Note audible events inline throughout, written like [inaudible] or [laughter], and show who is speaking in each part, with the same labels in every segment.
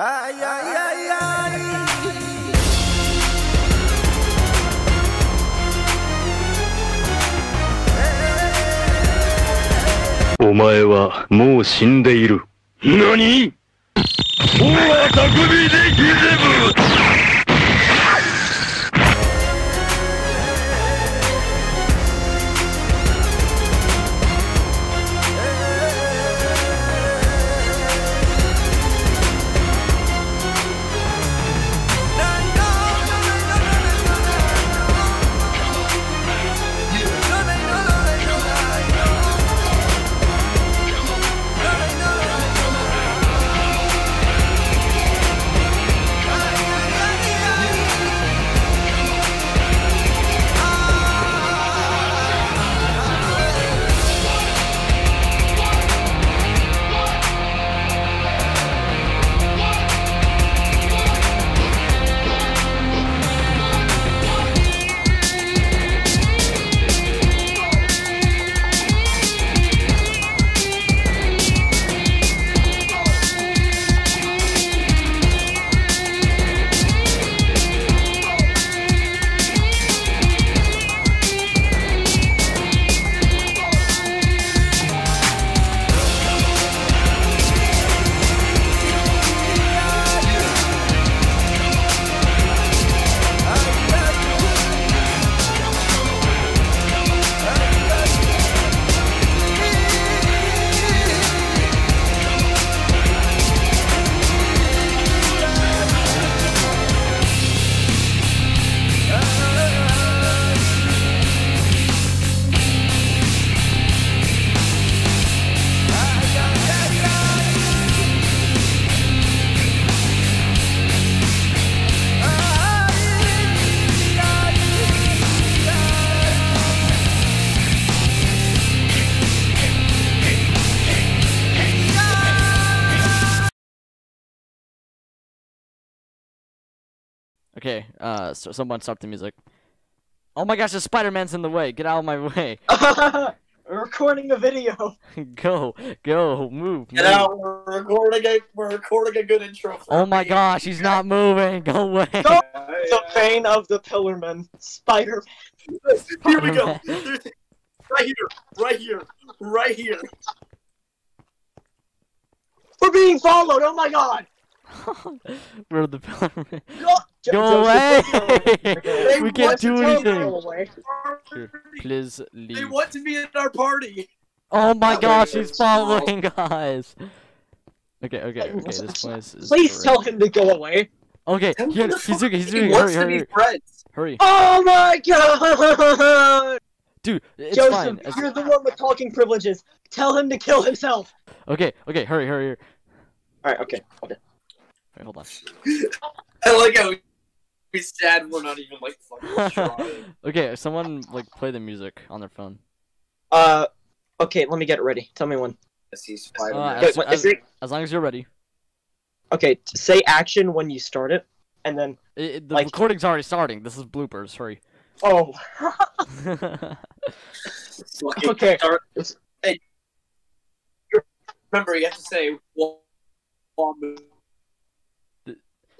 Speaker 1: Ay, ay, ay, ay.
Speaker 2: お前はもう死んでいる。何？大は匠でギゼブ
Speaker 3: Okay, uh, so someone stop the music. Oh my gosh, the Spider-Man's in the way. Get out of my way. [laughs]
Speaker 4: We're recording a video. [laughs]
Speaker 3: go, go, move.
Speaker 5: Get
Speaker 3: move.
Speaker 5: out! We're recording a we're recording a good intro. For
Speaker 3: Oh my
Speaker 5: me.
Speaker 3: gosh, he's not moving. [laughs] Go away.
Speaker 4: Go.
Speaker 5: Hey,
Speaker 4: The pain of the Pillarman. Spider. -Man.
Speaker 5: Here we go. Right here, right here, right here.
Speaker 4: We're being followed. Oh my god.
Speaker 3: We're the Pillarman.
Speaker 4: Go,
Speaker 3: away.
Speaker 5: They
Speaker 3: we can't do anything. Please
Speaker 5: They
Speaker 3: leave.
Speaker 5: want to be at our party.
Speaker 3: Oh my
Speaker 5: Oh,
Speaker 3: gosh, he's following us. Okay, okay, okay. This place is.
Speaker 4: Please
Speaker 3: great.
Speaker 4: tell him to go away.
Speaker 3: Okay, here, he's doing. He's doing.
Speaker 5: wants
Speaker 3: Hurry,
Speaker 5: to
Speaker 3: hurry, hurry,
Speaker 4: Oh my god.
Speaker 3: dude. It's
Speaker 4: Joseph,
Speaker 3: fine.
Speaker 4: You're the one with talking privileges. Tell him to kill himself.
Speaker 3: Okay, okay, hurry, hurry, hurry.
Speaker 4: Alright, okay. Okay.
Speaker 3: Wait, hold on.
Speaker 5: I like how we sad we're not even like fucking [laughs] trying.
Speaker 3: okay, someone like play the music on their phone.
Speaker 4: Uh, okay, let me get it ready. Tell me when.
Speaker 5: I
Speaker 3: Uh,
Speaker 5: Spider-Man.
Speaker 4: Wait,
Speaker 3: as, as,
Speaker 4: it?
Speaker 3: as long as you're ready.
Speaker 4: Okay, say action when you start it, and then.
Speaker 3: It, it- the
Speaker 4: Like-
Speaker 3: recording's already starting. This is bloopers. Hurry.
Speaker 4: Oh. [laughs]
Speaker 5: Fucking
Speaker 4: Okay.
Speaker 5: start- Hey, remember you have to say one. one move. Get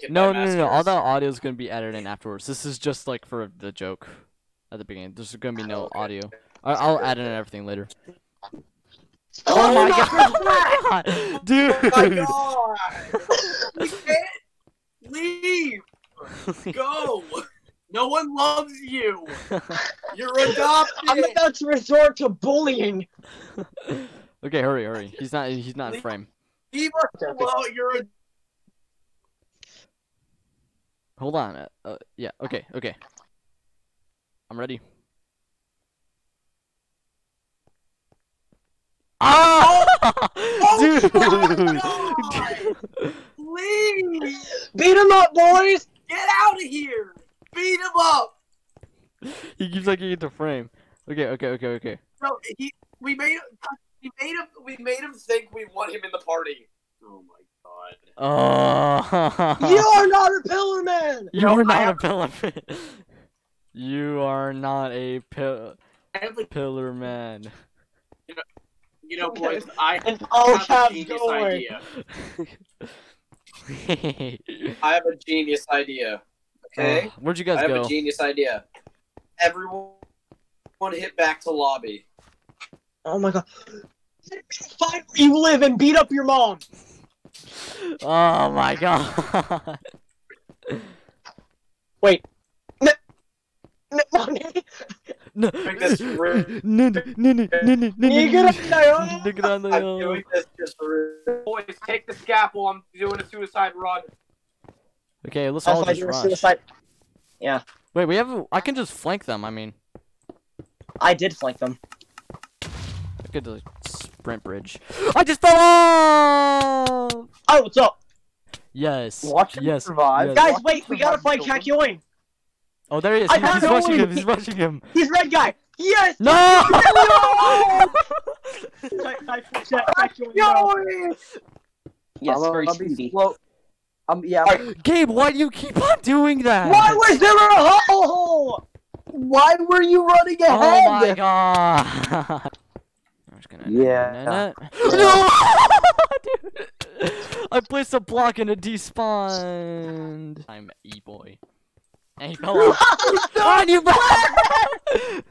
Speaker 3: no, no, no, no. All
Speaker 5: masters.
Speaker 3: the audio is gonna be added in afterwards. This is just like for the joke at the beginning. There's gonna be no oh,
Speaker 5: Okay.
Speaker 3: audio. I, I'll add in everything later.
Speaker 4: Oh, oh my
Speaker 3: god, dude!
Speaker 5: Oh my god! [laughs] Oh [laughs] Leave. Go. No one loves you. You're [laughs] adopted.
Speaker 4: I'm about to resort to bullying.
Speaker 3: okay, hurry, hurry. He's not. He's not in frame.
Speaker 5: Leave us
Speaker 4: Okay, okay.
Speaker 5: alone. You're a
Speaker 3: Hold on. Uh, uh, yeah. Okay. Okay. I'm ready. Ah! [laughs]
Speaker 5: Oh,
Speaker 3: Dude!
Speaker 5: God! Please
Speaker 4: Beat him up, boys!
Speaker 5: get out of here. Beat him up.
Speaker 3: he keeps like into frame. Okay. Okay. Okay. Okay.
Speaker 5: No, he. We made him. We made him. We made him think we want him in the party. Oh my god.
Speaker 3: Oh.
Speaker 4: you are not a pillar man!
Speaker 3: You
Speaker 5: No,
Speaker 3: are
Speaker 5: I
Speaker 3: not a
Speaker 5: have-
Speaker 3: pillar man. You are not a pil-
Speaker 5: I like,
Speaker 3: pillar man.
Speaker 5: you know, boys. I
Speaker 4: And all
Speaker 5: have a genius
Speaker 4: go
Speaker 5: idea. [laughs] I have a genius idea. Okay?
Speaker 3: Uh, where'd you guys
Speaker 5: I
Speaker 3: guys
Speaker 5: have
Speaker 3: go?
Speaker 5: a genius idea. Everyone hit back to lobby.
Speaker 4: Oh my god. Find where you live and beat up your mom.
Speaker 3: Oh my god.
Speaker 4: Wait. No, no, no,
Speaker 3: No.
Speaker 5: Make this rude.
Speaker 3: No, no, no, no, no, no, no,
Speaker 4: You
Speaker 3: no,
Speaker 4: get up
Speaker 3: no, get on the
Speaker 5: I'm
Speaker 3: hill.
Speaker 5: doing this just for Boys, take the scalpel. I'm doing a suicide run.
Speaker 3: Okay, let's
Speaker 4: That's
Speaker 3: all
Speaker 4: why
Speaker 3: just
Speaker 4: you're a
Speaker 3: rush.
Speaker 4: suicide.
Speaker 3: Wait, we have. A, I can just flank them. I mean,
Speaker 4: I did flank them.
Speaker 3: I could like, sprint bridge. I just fell off.
Speaker 4: Oh, what's up?
Speaker 3: Yes.
Speaker 6: Watch him
Speaker 3: yes.
Speaker 6: survive.
Speaker 3: yes.
Speaker 4: Guys,
Speaker 6: Watch
Speaker 4: wait, we gotta
Speaker 6: survive
Speaker 4: fight
Speaker 6: the
Speaker 4: Kakyoin.
Speaker 3: Oh, there he is.
Speaker 4: I
Speaker 3: He- he's watching
Speaker 4: him.
Speaker 3: him. He's watching him. [laughs]
Speaker 4: He's red guy. Yes!
Speaker 3: No!
Speaker 4: Type- type chat, Kakyoin, no. [laughs] Yes,
Speaker 6: I'm,
Speaker 4: very
Speaker 6: I'll
Speaker 4: speedy.
Speaker 6: slow. Um, yeah. I'm-
Speaker 3: Gabe, why do you keep on doing that?
Speaker 4: Why was there a hole?
Speaker 6: Why were you running ahead?
Speaker 3: Oh my god. [laughs] I'm just gonna.
Speaker 6: Yeah.
Speaker 3: No! [laughs] Dude. [laughs] I placed a block and it despawned. I'm E boy. And he fell off. On you [laughs] back!